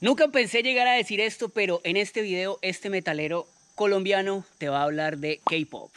Nunca pensé llegar a decir esto, pero en este video este metalero colombiano te va a hablar de K-pop.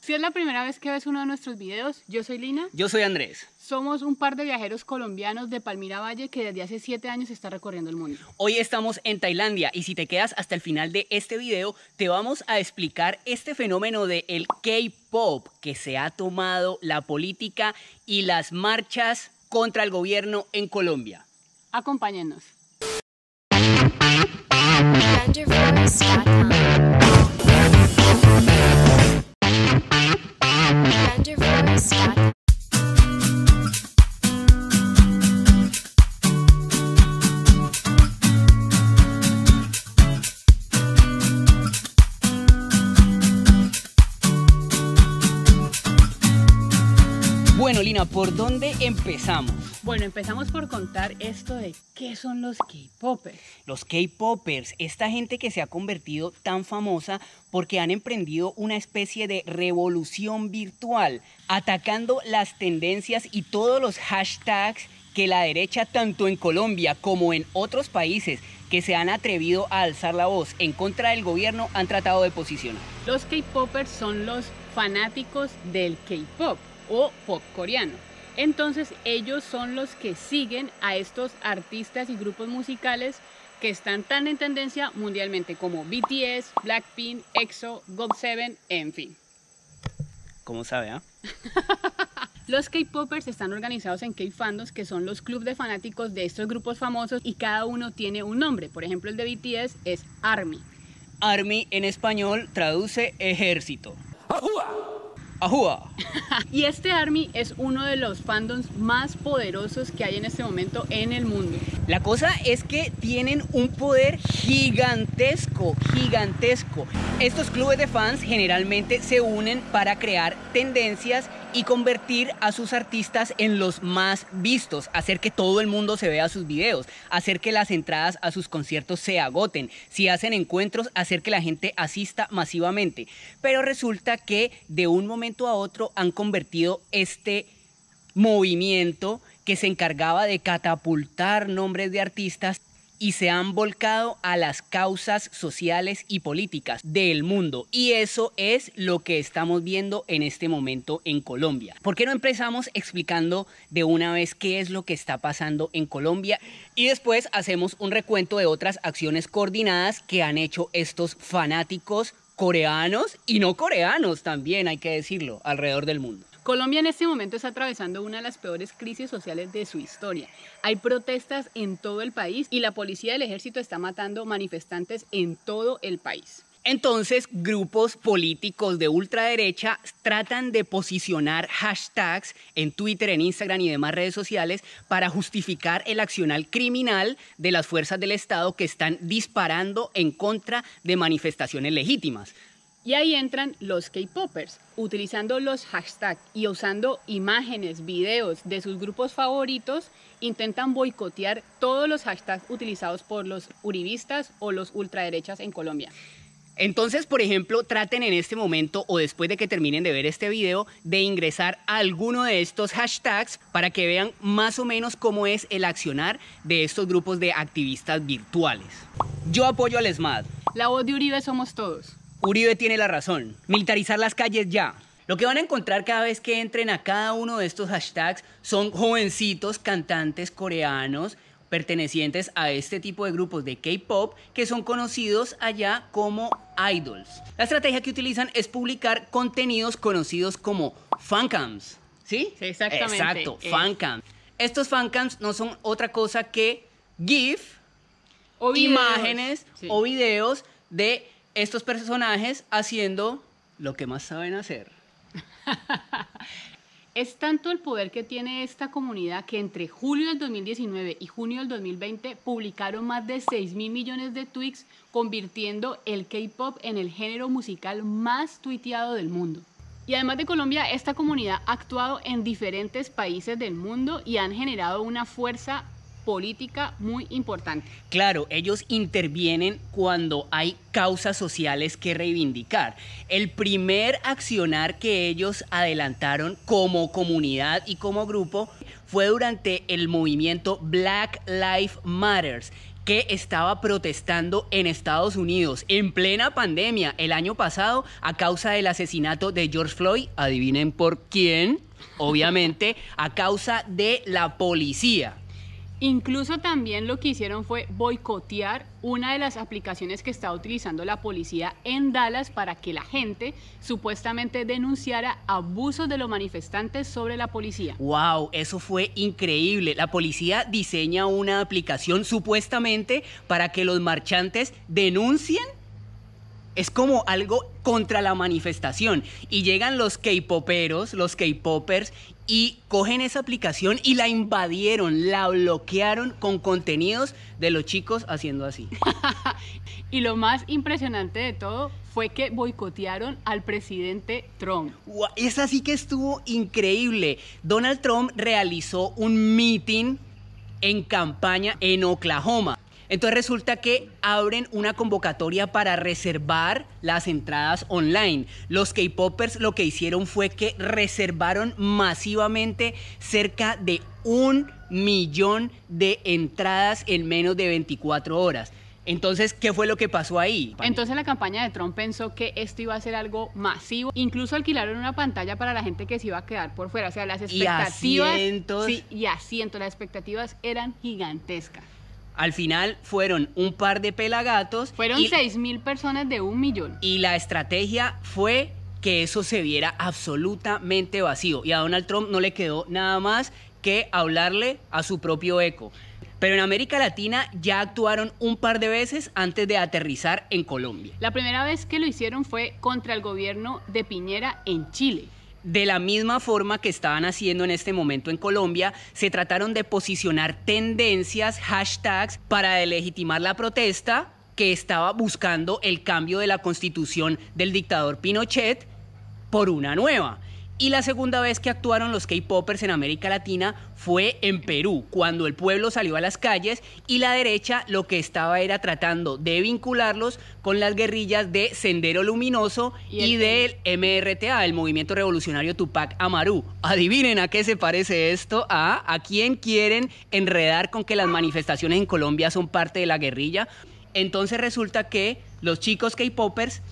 Si es la primera vez que ves uno de nuestros videos, yo soy Lina. Yo soy Andrés. Somos un par de viajeros colombianos de Palmira Valle que desde hace 7 años está recorriendo el mundo. Hoy estamos en Tailandia y si te quedas hasta el final de este video, te vamos a explicar este fenómeno del el K-pop que se ha tomado la política y las marchas contra el gobierno en Colombia. Acompáñennos. Bueno, Lina, ¿por dónde empezamos? Bueno, empezamos por contar esto de qué son los K-popers. Los K-popers, esta gente que se ha convertido tan famosa porque han emprendido una especie de revolución virtual, atacando las tendencias y todos los hashtags que la derecha, tanto en Colombia como en otros países que se han atrevido a alzar la voz en contra del gobierno, han tratado de posicionar. Los K-popers son los fanáticos del K-pop o pop coreano. Entonces ellos son los que siguen a estos artistas y grupos musicales que están tan en tendencia mundialmente como BTS, Blackpink, EXO, GOT7, en fin. ¿Cómo sabe, ah? Los K-popers están organizados en K-fandoms, que son los clubes de fanáticos de estos grupos famosos y cada uno tiene un nombre. Por ejemplo, el de BTS es ARMY. Army en español traduce ejército. ¡Ajúa! Y este ARMY es uno de los fandoms más poderosos que hay en este momento en el mundo. La cosa es que tienen un poder gigantesco, gigantesco. Estos clubes de fans generalmente se unen para crear tendencias y convertir a sus artistas en los más vistos, hacer que todo el mundo se vea sus videos, hacer que las entradas a sus conciertos se agoten, si hacen encuentros, hacer que la gente asista masivamente. Pero resulta que de un momento a otro han convertido este movimiento que se encargaba de catapultar nombres de artistas y se han volcado a las causas sociales y políticas del mundo. Y eso es lo que estamos viendo en este momento en Colombia. ¿Por qué no empezamos explicando de una vez qué es lo que está pasando en Colombia? Y después hacemos un recuento de otras acciones coordinadas que han hecho estos fanáticos coreanos y no coreanos también, hay que decirlo, alrededor del mundo. Colombia en este momento está atravesando una de las peores crisis sociales de su historia. Hay protestas en todo el país y la policía del ejército está matando manifestantes en todo el país. Entonces, grupos políticos de ultraderecha tratan de posicionar hashtags en Twitter, en Instagram y demás redes sociales para justificar el accional criminal de las fuerzas del Estado que están disparando en contra de manifestaciones legítimas. Y ahí entran los K-popers, utilizando los hashtags y usando imágenes, videos de sus grupos favoritos, intentan boicotear todos los hashtags utilizados por los uribistas o los ultraderechas en Colombia. Entonces, por ejemplo, traten en este momento o después de que terminen de ver este video de ingresar a alguno de estos hashtags para que vean más o menos cómo es el accionar de estos grupos de activistas virtuales. Yo apoyo al SMAD. La voz de Uribe somos todos. Uribe tiene la razón. Militarizar las calles ya. Lo que van a encontrar cada vez que entren a cada uno de estos hashtags son jovencitos cantantes coreanos pertenecientes a este tipo de grupos de K-pop que son conocidos allá como idols. La estrategia que utilizan es publicar contenidos conocidos como fancams. ¿Sí? Sí, exactamente. Exacto, Eh. fancams. Estos fancams no son otra cosa que GIF, O imágenes Sí. o videos de estos personajes haciendo lo que más saben hacer. Es tanto el poder que tiene esta comunidad que entre julio del 2019 y junio del 2020 publicaron más de 6 mil millones de tweets, convirtiendo el K-pop en el género musical más tuiteado del mundo. Y además de Colombia, esta comunidad ha actuado en diferentes países del mundo y han generado una fuerza política muy importante. Claro, ellos intervienen cuando hay causas sociales que reivindicar. El primer accionar que ellos adelantaron como comunidad y como grupo fue durante el movimiento Black Lives Matters que estaba protestando en Estados Unidos en plena pandemia el año pasado a causa del asesinato de George Floyd. Adivinen por quién. Obviamente, a causa de la policía. Incluso también lo que hicieron fue boicotear una de las aplicaciones que estaba utilizando la policía en Dallas para que la gente supuestamente denunciara abusos de los manifestantes sobre la policía. Wow, eso fue increíble. La policía diseña una aplicación supuestamente para que los marchantes denuncien es como algo contra la manifestación. Y llegan los K-poperos, los K-popers, y cogen esa aplicación y la invadieron, la bloquearon con contenidos de los chicos haciendo así. y lo más impresionante de todo fue que boicotearon al presidente Trump. Esa sí que estuvo increíble. Donald Trump realizó un meeting en campaña en Oklahoma. Entonces resulta que abren una convocatoria para reservar las entradas online. Los K-Poppers lo que hicieron fue que reservaron masivamente cerca de un millón de entradas en menos de 24 horas. Entonces, ¿qué fue lo que pasó ahí? Entonces la campaña de Trump pensó que esto iba a ser algo masivo. Incluso alquilaron una pantalla para la gente que se iba a quedar por fuera. O sea, las expectativas... Y asientos. Sí, y asientos. Las expectativas eran gigantescas. Al final fueron un par de pelagatos. Fueron seis mil personas de un millón. Y la estrategia fue que eso se viera absolutamente vacío. Y a Donald Trump no le quedó nada más que hablarle a su propio eco. Pero en América Latina ya actuaron un par de veces antes de aterrizar en Colombia. La primera vez que lo hicieron fue contra el gobierno de Piñera en Chile. De la misma forma que estaban haciendo en este momento en Colombia, se trataron de posicionar tendencias, hashtags para legitimar la protesta que estaba buscando el cambio de la constitución del dictador Pinochet por una nueva. Y la segunda vez que actuaron los K-Poppers en América Latina fue en Perú, cuando el pueblo salió a las calles y la derecha lo que estaba era tratando de vincularlos con las guerrillas de Sendero Luminoso y, del MRTA, el Movimiento Revolucionario Tupac Amaru. Adivinen a qué se parece esto, a, a quién quieren enredar con que las manifestaciones en Colombia son parte de la guerrilla. Entonces resulta que los chicos K-Poppers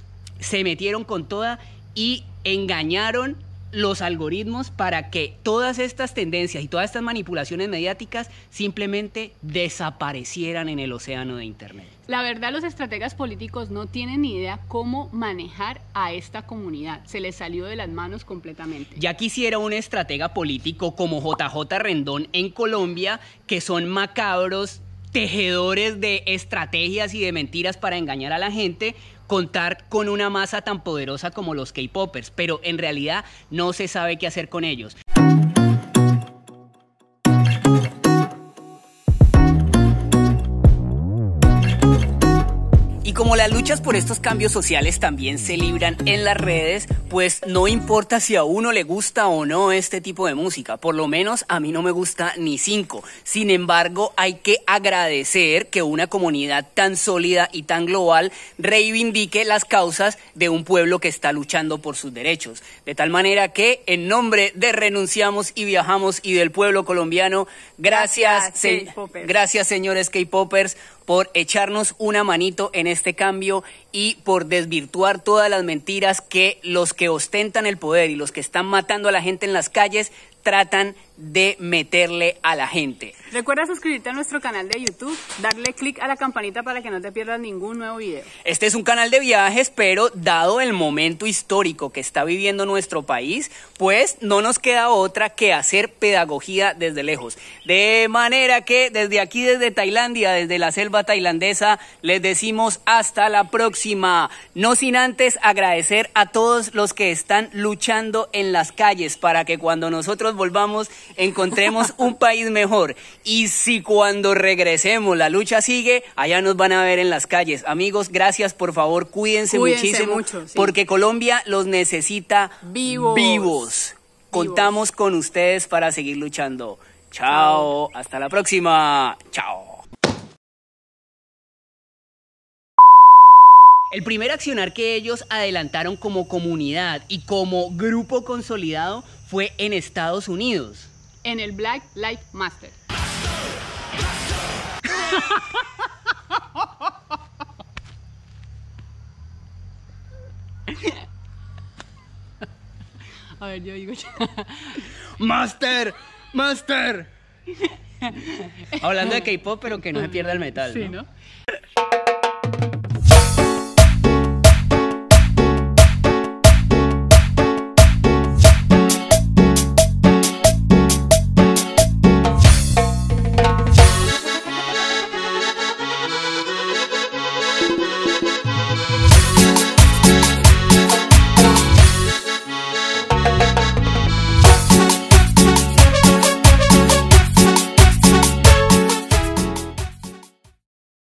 se metieron con toda y engañaron los algoritmos para que todas estas tendencias y todas estas manipulaciones mediáticas simplemente desaparecieran en el océano de Internet. La verdad, los estrategas políticos no tienen ni idea cómo manejar a esta comunidad. Se les salió de las manos completamente. Ya quisiera un estratega político como JJ Rendón en Colombia, que son macabros, tejedores de estrategias y de mentiras para engañar a la gente, contar con una masa tan poderosa como los K-Poppers, pero en realidad no se sabe qué hacer con ellos. Como las luchas por estos cambios sociales también se libran en las redes, pues no importa si a uno le gusta o no este tipo de música, por lo menos a mí no me gusta ni cinco. Sin embargo, hay que agradecer que una comunidad tan sólida y tan global reivindique las causas de un pueblo que está luchando por sus derechos. De tal manera que en nombre de Renunciamos y Viajamos y del pueblo colombiano, gracias, gracias señores K-Poppers por echarnos una manito en este cambio y por desvirtuar todas las mentiras que los que ostentan el poder y los que están matando a la gente en las calles tratan de meterle a la gente. Recuerda suscribirte a nuestro canal de YouTube, darle clic a la campanita para que no te pierdas ningún nuevo video. Este es un canal de viajes, pero dado el momento histórico que está viviendo nuestro país, pues no nos queda otra que hacer pedagogía desde lejos. De manera que desde aquí, desde Tailandia, desde la selva tailandesa, les decimos hasta la próxima. No sin antes agradecer a todos los que están luchando en las calles para que cuando nosotros volvamos encontremos un país mejor. Y si cuando regresemos la lucha sigue, allá nos van a ver en las calles. Amigos, gracias, por favor, cuídense, muchísimo, porque Colombia los necesita vivos. vivos. Contamos con ustedes para seguir luchando. Chao, hasta la próxima. Chao. El primer accionar que ellos adelantaron como comunidad y como grupo consolidado fue en Estados Unidos en el Black Life Master. A ver, yo digo. ¡Master! ¡Master! Hablando de K-pop, pero que no se pierda el metal. Sí, ¿no?